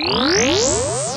Música